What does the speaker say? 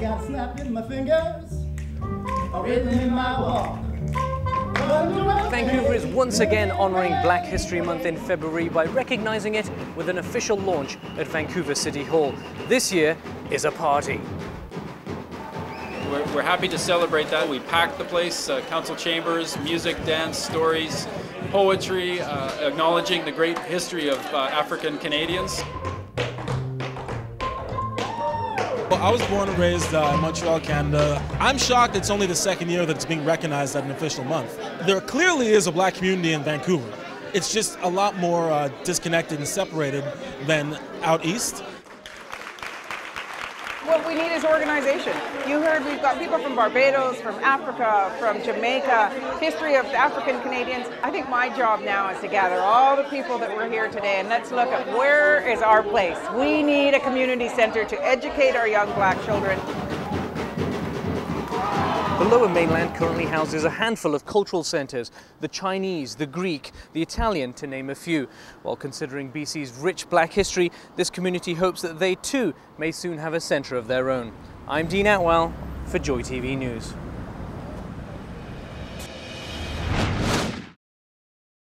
got snapping my fingers, a rhythm in my walk. Vancouver is once again honouring Black History Month in February by recognising it with an official launch at Vancouver City Hall. This year is a party. We're, we're happy to celebrate that. We packed the place, uh, council chambers, music, dance, stories, poetry, uh, acknowledging the great history of uh, African Canadians. Well, I was born and raised uh, in Montreal, Canada. I'm shocked it's only the second year that it's being recognized at an official month. There clearly is a black community in Vancouver. It's just a lot more uh, disconnected and separated than out east. What we need is organization. You heard we've got people from Barbados, from Africa, from Jamaica, history of African Canadians. I think my job now is to gather all the people that were here today and let's look at where is our place. We need a community center to educate our young black children. The Lower Mainland currently houses a handful of cultural centres, the Chinese, the Greek, the Italian to name a few. While considering BC's rich black history, this community hopes that they too may soon have a centre of their own. I'm Dean Atwal for Joy TV News.